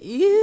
You